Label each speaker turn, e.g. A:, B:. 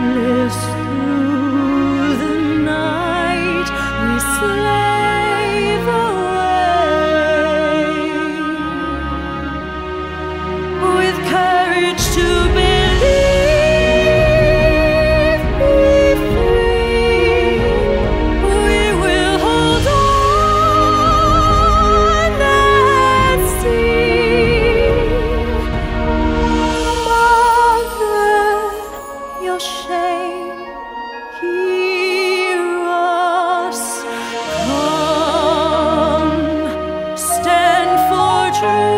A: listen. true.